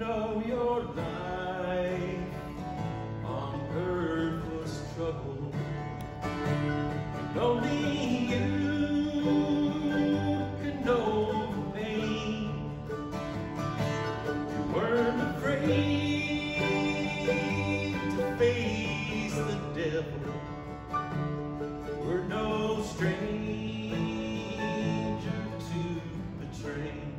know your life on earth was trouble, and only you can know the pain. You weren't afraid to face the devil. We're no stranger to betrayal.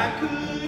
I could